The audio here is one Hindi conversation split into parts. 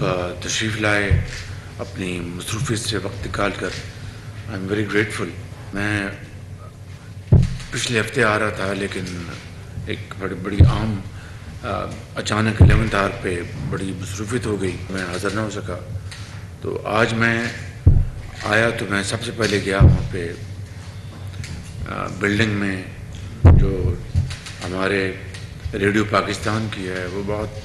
तशरीफ़ लाए, अपनी मसरूफियत से वक्त निकाल कर। I am very grateful. मैं पिछले हफ़्ते आ रहा था, लेकिन एक बड़ी बड़ी आम अचानक एलेवंथ आर पे बड़ी मसरूफियत हो गई। मैं हाज़िर ना हो सका। तो आज मैं आया तो मैं सबसे पहले गया वहाँ पे बिल्डिंग में, जो हमारे रेडियो पाकिस्तान की है, वो बहुत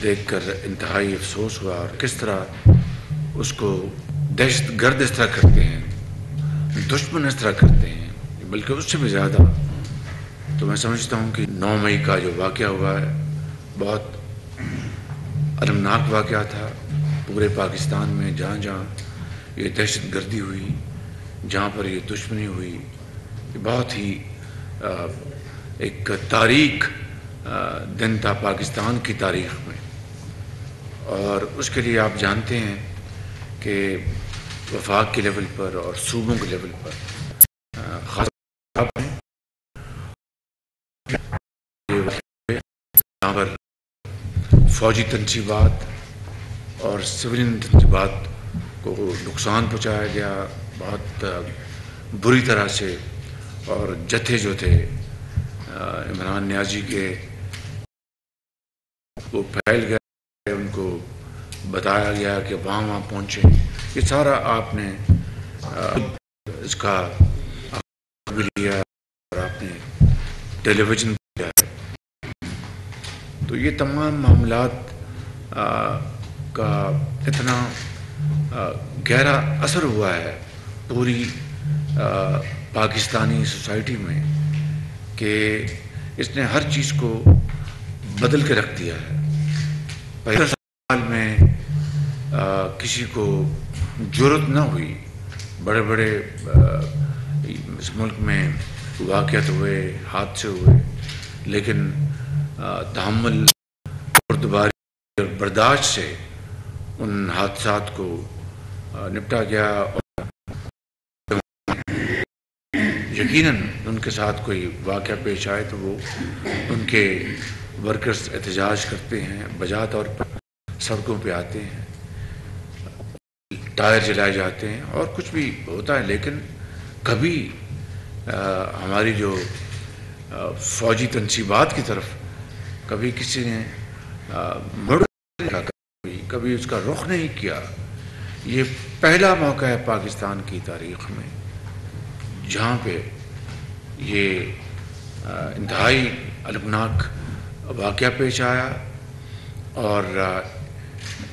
देखकर इंतहाई अफसोस हुआ और किस तरह उसको दहशत गर्द इस तरह करते हैं, दुश्मन इस तरह करते हैं, बल्कि उससे भी ज़्यादा। तो मैं समझता हूँ कि 9 मई का जो वाक़ हुआ है, बहुत अलमनाक वाक़ था। पूरे पाकिस्तान में जहाँ जहाँ ये दहशत गर्दी हुई, जहाँ पर ये दुश्मनी हुई बहुत ही एक तारीख दिन था पाकिस्तान की तारीख में। और उसके लिए आप जानते हैं कि वफाक के लेवल पर और सूबों के लेवल पर ख़ास यहाँ पर फौजी तनसीबात और सिविलियन तनसीबात को नुकसान पहुँचाया गया, बहुत बुरी तरह से और जथे जो थे इमरान न्याजी के वो फैल गए। बताया गया कि वहाँ वहाँ पहुँचे। ये सारा आपने इसका भी लिया और आपने टेलीविज़न किया है। तो ये तमाम मामला का इतना गहरा असर हुआ है पूरी आ, पाकिस्तानी सोसाइटी में कि इसने हर चीज़ को बदल के रख दिया है। पहले साल में किसी को ज़रूरत ना हुई बड़े बड़े इस मुल्क में वाक़त हुए, हादसे हुए, लेकिन तहमल और बर्दाश्त से उन हादसा को निपटा गया और यकीनन उनके साथ कोई वाक़ पेश आए तो वो उनके वर्कर्स एहतजाज करते हैं बजा तौर पर सड़कों पे आते हैं। टायर जलाए जाते हैं और कुछ भी होता है लेकिन कभी आ, हमारी जो फौजी तनसीबात की तरफ़ कभी किसी ने मुड़ कभी कभी उसका रुख नहीं किया। ये पहला मौका है पाकिस्तान की तारीख में जहाँ पे ये इंतहाई अलमनाक वाक़ पेश आया और आ,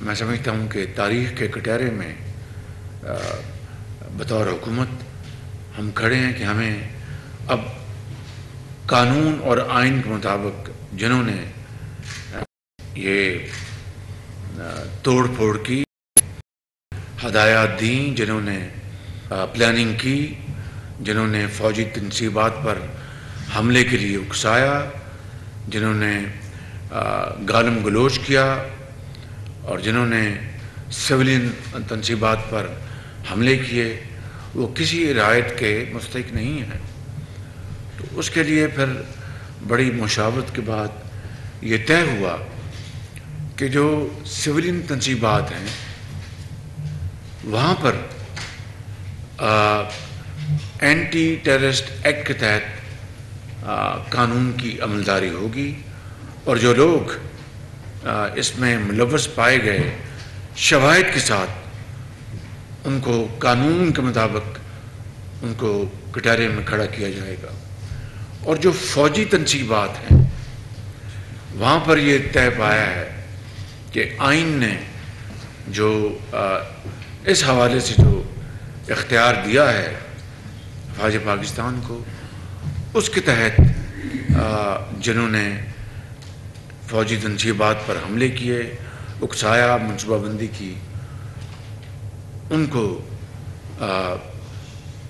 मैं समझता हूँ कि तारीख़ के कटहरे में बतौर हुकूमत, हम खड़े हैं कि हमें अब कानून और आइन के मुताबिक जिन्होंने ये तोड़ फोड़ की, हदायत दी, जिन्होंने प्लानिंग की, जिन्होंने फ़ौजी तनसीबात पर हमले के लिए उकसाया, जिन्होंने गालम गलोच किया, और जिन्होंने सिविलियन तनसीबात पर हमले किए वो किसी रायत के मुस्तक नहीं हैं। तो उसके लिए फिर बड़ी मुशावरत के बाद ये तय हुआ कि जो सिविलियन तनसीबात हैं वहाँ पर आ, एंटी टेररिस्ट एक्ट के तहत कानून की अमलदारी होगी और जो लोग इसमें मुलवस पाए गए शवाहद के साथ उनको कानून के मुताबिक उनको कटारे में खड़ा किया जाएगा। और जो फौजी तनसीबात हैं वहाँ पर यह तय पाया है कि आइन ने जो आ, इस हवाले से जो इख्तियार दिया है फौज पाकिस्तान को उसके तहत जिन्होंने फौजी तनसीबात पर हमले किए उकसाया मनसूबाबंदी की उनको आ,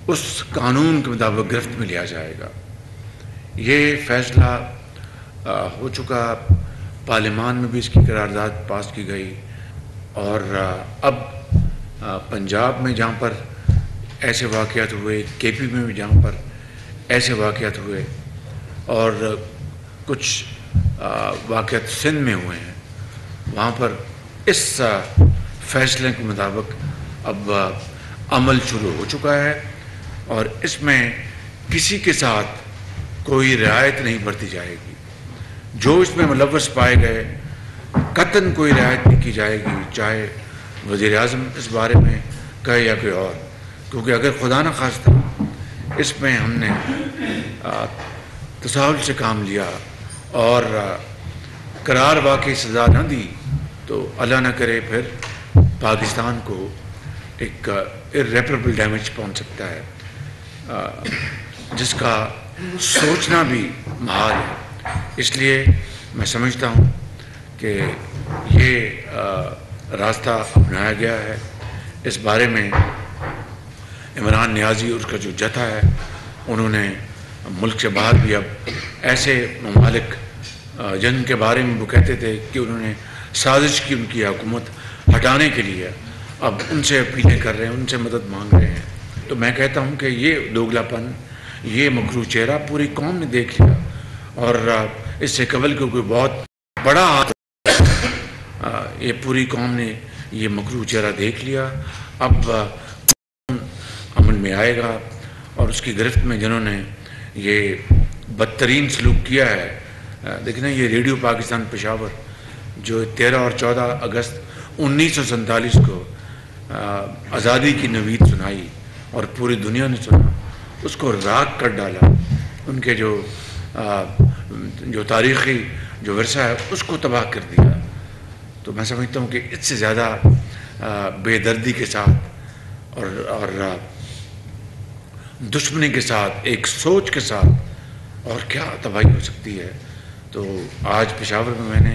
उस कानून के मुताबिक गिरफ्त में लिया जाएगा। ये फैसला आ, हो चुका। पार्लियामान में भी इसकी करारदाद पास की गई और आ, अब आ, पंजाब में जहाँ पर ऐसे वाक़ात हुए के पी में भी जहाँ पर ऐसे वाक़ात हुए और कुछ वाक़ात सिंध में हुए हैं वहाँ पर इस फैसले के मुताबिक अब अमल शुरू हो चुका है और इसमें किसी के साथ कोई रियायत नहीं बरती जाएगी। जो इसमें मुलवस पाए गए, कतन कोई रियायत नहीं की जाएगी, चाहे वज़ीर अजम इस बारे में कहे या कोई और। क्योंकि अगर खुदा न खास्ता, इसमें हमने तसाहुल से काम लिया और करार वाकई सज़ा न दी तो अल्लाह न करे फिर पाकिस्तान को एक इरेपरेबल डैमेज पहुँच सकता है। जिसका सोचना भी महाल है। इसलिए मैं समझता हूँ कि ये रास्ता अपनाया गया है। इस बारे में इमरान न्याजी और उसका जो जथा है, उन्होंने मुल्क से बाहर भी अब ऐसे ममालिक जिनके बारे में वो कहते थे कि उन्होंने साजिश की उनकी हुकूमत हटाने के लिए अब उनसे अपीलें कर रहे हैं, उनसे मदद मांग रहे हैं। तो मैं कहता हूँ कि ये दोगलापन, ये मकरू चेहरा पूरी कौम ने देख लिया। और इससे कबल को कोई बहुत बड़ा ये पूरी कौम ने ये मकरू चेहरा देख लिया। अब अमन में आएगा और उसकी गिरफ्त में जिन्होंने ये बदतरीन सलूक किया है देखना ये रेडियो पाकिस्तान पेशावर, जो तेरह और चौदह अगस्त उन्नीस सौ सैंतालीस को आज़ादी की नवीद सुनाई और पूरी दुनिया ने सुना उसको राग कर डाला। उनके जो आ, जो तारीख़ी जो वर्षा है उसको तबाह कर दिया। तो मैं समझता हूँ कि इससे ज़्यादा बेदर्दी के साथ और और दुश्मनी के साथ एक सोच के साथ और क्या तबाही हो सकती है? तो आज पेशावर में मैंने